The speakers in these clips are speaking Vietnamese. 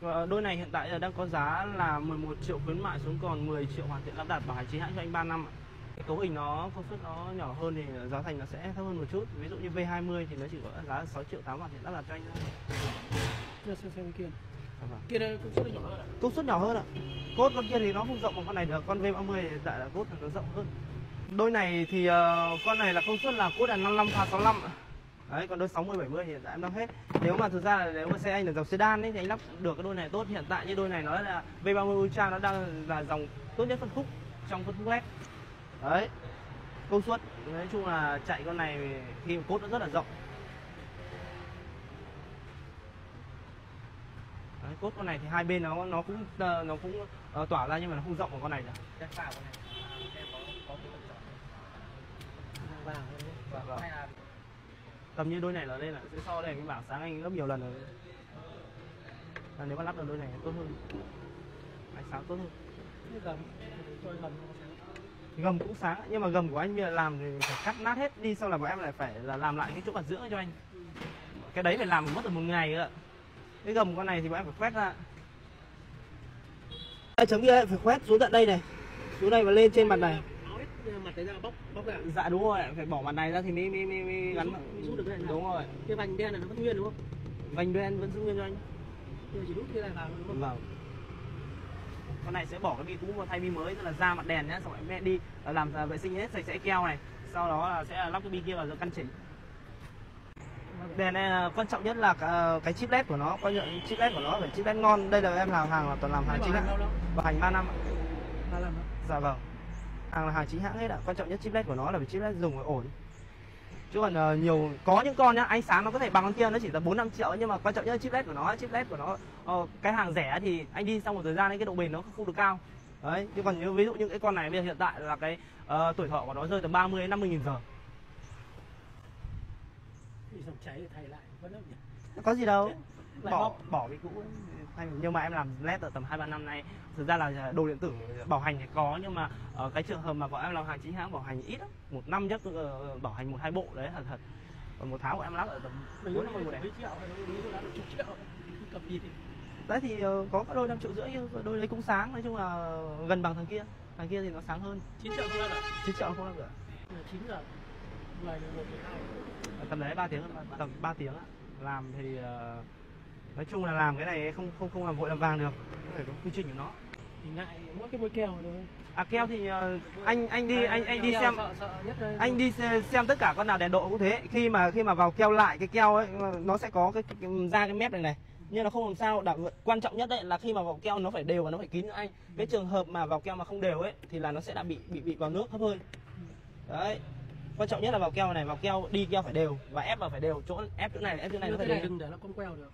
Ờ, Đôi này hiện tại đang có giá là 11 triệu khuyến mại xuống còn 10 triệu hoàn thiện lắp đặt bảo hành chính hãng cho anh 3 năm ạ. Cái cấu hình nó công suất nó nhỏ hơn thì giá thành nó sẽ thấp hơn một chút. Ví dụ như V20 thì nó chỉ có giá 6 triệu 8 hoàn thiện lắp đặt cho anh thôi. Chưa xem xem cái kia. Dạ vâng. Kia đây rất là nhỏ hơn ạ. Công suất nhỏ hơn ạ. Cốt con kia thì nó không rộng bằng con này được. Con V30 thì tại là cốt nó rộng hơn. Đôi này thì ờ, con này là công suất là cốt là 55 pha 65 ạ. Đấy, còn đôi 60 70 hiện tại em đang hết. Nếu mà thực ra là nếu mà xe anh là dòng sedan ấy thì anh lắp được cái đôi này tốt. Hiện tại như đôi này nó là V30 Ultra nó đang là dòng tốt nhất phân khúc trong phân khúc LED. Đấy. Công suất nói chung là chạy con này khi mà cốt nó rất là rộng. Đấy, cốt con này thì hai bên nó nó cũng nó cũng uh, tỏa ra nhưng mà nó không rộng của con này được. Cái con này tầm như đôi này là lên là sẽ so đây cái bảng sáng anh gấp nhiều lần rồi. Là nếu mà lắp được đôi này tốt hơn. Ánh sáng tốt hơn. Gầm cũng sáng nhưng mà gầm của anh bây giờ làm thì phải cắt nát hết đi sau là bọn em lại phải là làm lại cái chỗ bảo dưỡng cho anh. Cái đấy phải làm mất được một ngày nữa cái gầm con này thì bọn em phải quét ra. Đây, chấm kia phải quét xuống tận đây này. Xuống đây và lên trên mặt này mặt đấy ra bóc bóc ra. dạ đúng rồi phải bỏ mặt này ra thì mới mới mới, mới gắn rút được cái này ra. đúng rồi Cái vành đen này nó vẫn nguyên đúng không? vành đen vẫn giữ nguyên cho anh Tôi chỉ rút cái này vào đúng không? Vâng. Con này sẽ bỏ cái bi cũ và thay bi mới tức là ra mặt đèn nhé, xong rồi mẹ đi ờ, làm ờ, vệ sinh hết sạch sẽ keo này. Sau đó là sẽ lắp cái bi kia vào rồi căn chỉnh. Đèn này là quan trọng nhất là ờ, cái chip led của nó, coi nhận chip led của nó phải chip led ngon. Đây là em làm hàng là toàn làm hàng chính đâu? Bảo hành 3 năm. ạ. Ba lần đó. Dạ vâng. Hàng là hàng chính hãng hết ạ. Quan trọng nhất chip led của nó là phải chip led dùng phải ổn. Chứ còn ờ, nhiều có những con nhá, ánh sáng nó có thể bằng con kia nó chỉ là 4 5 triệu nhưng mà quan trọng nhất là chip led của nó, chip led của nó ờ, cái hàng rẻ thì anh đi sau một thời gian ấy cái độ bền nó không được cao. Đấy, chứ còn như ví dụ những cái con này bây giờ hiện tại là cái ờ, tuổi thọ của nó rơi tầm 30 đến 50 nghìn giờ. Cháy thì thay lại? Có gì đâu. Bỏ bỏ cái cũ nhưng mà em làm led ở tầm 2 3 năm nay. Thực ra là đồ điện tử bảo hành thì có nhưng mà ở cái trường hợp mà bọn em làm hàng chính hãng bảo hành ít lắm. Một năm chắc ờ, bảo hành một hai bộ đấy là thật. Còn một tháng của em lắp ở tầm Mình 4 có 50 bộ này. mấy triệu hay nó nghĩ là được chục triệu. Cầm gì thì Đấy thì ờ, có cái đôi 5 triệu rưỡi đôi đấy cũng sáng nói chung là gần bằng thằng kia. Thằng kia thì nó sáng hơn. 9 triệu không là 9 triệu không lắp được. 9 giờ. Ngày 11 12. tầm đấy 3 tiếng tầm 3 tiếng ạ. làm thì ờ, nói chung là làm cái này không không không làm vội làm vàng được. Phải có quy trình của nó. Thì ngại mỗi cái bôi keo thôi. à keo thì ờ, anh anh đi anh anh đi xem. anh đi xe- xem tất cả con nào đèn độ cũng thế. Khi mà khi mà vào keo lại cái keo ấy nó sẽ có cái, cái ra cái mép này này. Nhưng nó không làm sao. Đảm quan trọng nhất đấy là khi mà vào keo nó phải đều và nó phải kín nữa anh. Cái trường hợp mà vào keo mà không đều ấy thì là nó sẽ đã bị bị bị vào nước hấp hơi đấy. Quan trọng nhất là vào keo này vào keo đi keo phải đều và ép vào phải đều. Chỗ ép chỗ này ép chỗ này nó phải đều. để nó cong queo được.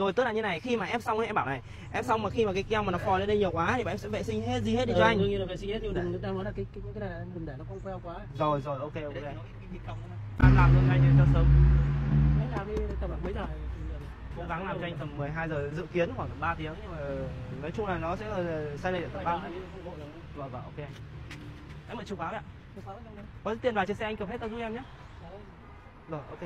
Rồi tức là như này khi mà ép xong ấy em bảo này ép xong mà khi mà cái keo mà nó phò lên đây nhiều quá thì bạn em sẽ vệ sinh hết gì hết đi cho Ờ, anh. đương nhiên là vệ sinh hết nhưng đừng đang nói là cái cái cái này đừng để nó cong queo quá. rồi rồi ok ok. Anh làm cho anh cho sớm. Đấy làm đi tầm mấy giờ cố gắng làm cho anh tầm 12 giờ dự kiến khoảng 3 tiếng nhưng mà nói chung là nó sẽ là sai lệch tầm 3 ba vâng vâng ok. Em mượn chìa khóa vậy ạ có tiền vào trên xe anh cầm hết tao giúp em nhé. Đấy. rồi ok